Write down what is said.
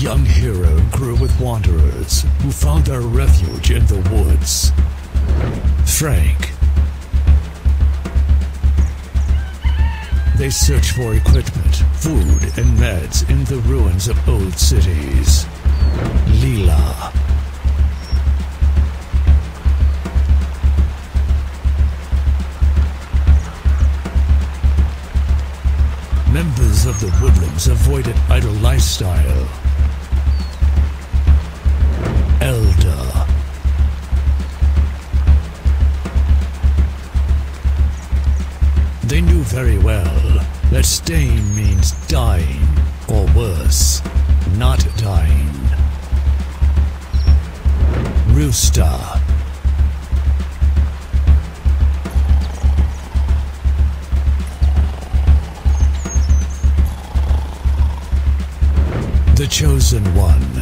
young hero grew with wanderers who found their refuge in the woods. Frank. They search for equipment, food, and meds in the ruins of old cities. Leela. Members of the Woodlands avoided idle lifestyle. Very well that staying means dying, or worse, not dying. Rooster. The Chosen One.